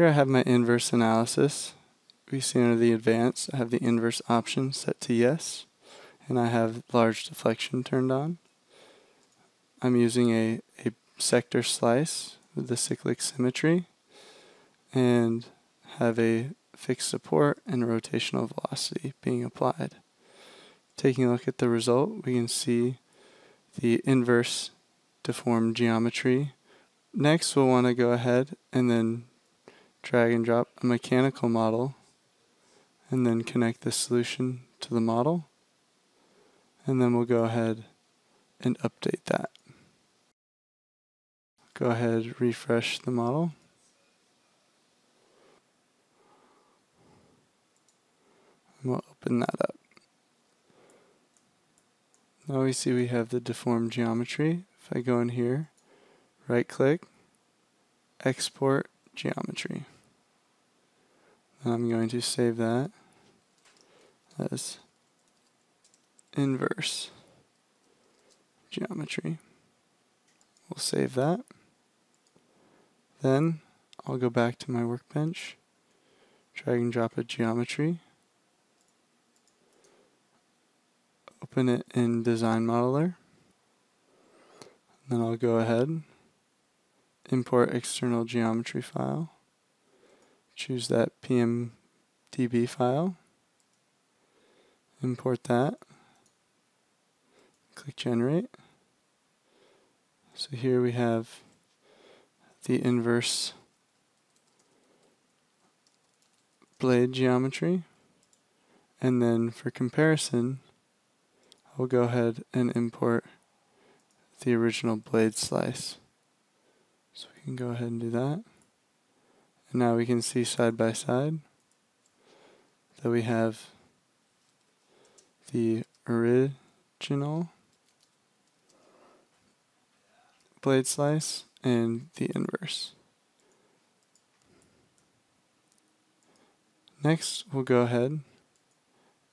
Here I have my inverse analysis. We see under the advanced, I have the inverse option set to yes, and I have large deflection turned on. I'm using a, a sector slice with the cyclic symmetry and have a fixed support and rotational velocity being applied. Taking a look at the result, we can see the inverse deformed geometry. Next, we'll want to go ahead and then drag and drop a mechanical model and then connect the solution to the model. And then we'll go ahead and update that. Go ahead, refresh the model. And we'll open that up. Now we see we have the deformed geometry. If I go in here, right click, export geometry. I'm going to save that as inverse geometry. We'll save that. Then I'll go back to my workbench, drag and drop a geometry, open it in Design Modeler, then I'll go ahead, import external geometry file, choose that PMDB file, import that, click generate. So here we have the inverse blade geometry. And then for comparison, I'll go ahead and import the original blade slice. So we can go ahead and do that. And now we can see side by side that we have the original blade slice and the inverse. Next, we'll go ahead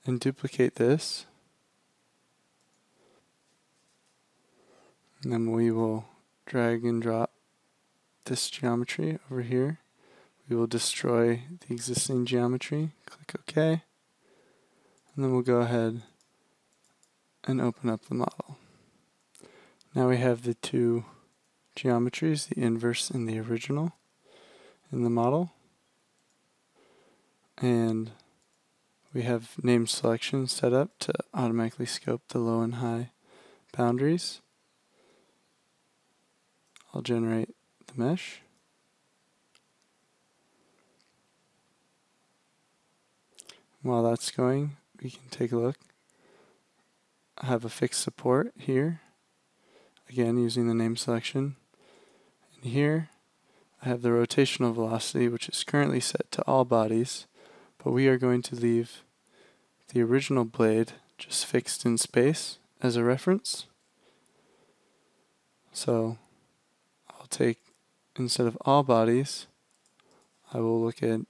and duplicate this. And then we will drag and drop this geometry over here. We will destroy the existing geometry. Click OK. And then we'll go ahead and open up the model. Now we have the two geometries, the inverse and the original in the model. And we have name selection set up to automatically scope the low and high boundaries. I'll generate the mesh. While that's going, we can take a look. I have a fixed support here, again using the name selection. And here I have the rotational velocity, which is currently set to all bodies, but we are going to leave the original blade just fixed in space as a reference. So I'll take, instead of all bodies, I will look at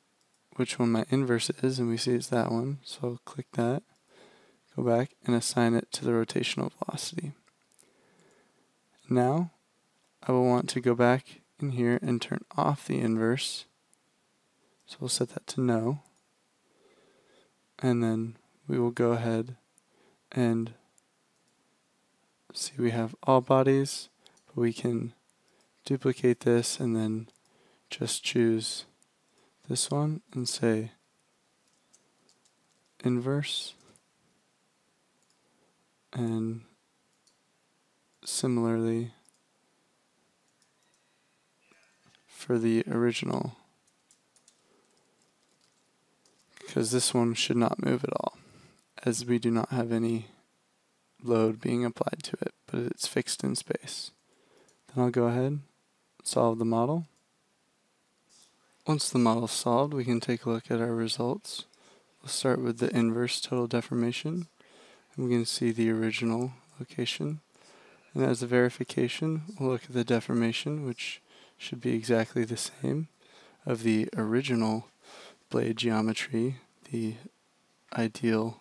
which one my inverse is, and we see it's that one. So I'll click that, go back, and assign it to the rotational velocity. Now I will want to go back in here and turn off the inverse. So we'll set that to no. And then we will go ahead and see we have all bodies, but we can duplicate this and then just choose this one and say inverse and similarly for the original because this one should not move at all as we do not have any load being applied to it but it's fixed in space. Then I'll go ahead solve the model. Once the model is solved we can take a look at our results. We'll start with the inverse total deformation and we can see the original location and as a verification we'll look at the deformation which should be exactly the same of the original blade geometry, the ideal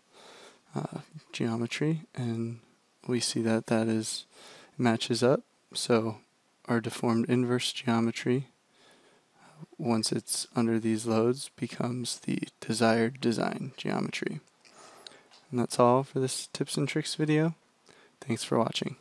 uh, geometry, and we see that that is matches up. So our deformed inverse geometry once it's under these loads, becomes the desired design geometry. And that's all for this tips and tricks video. Thanks for watching.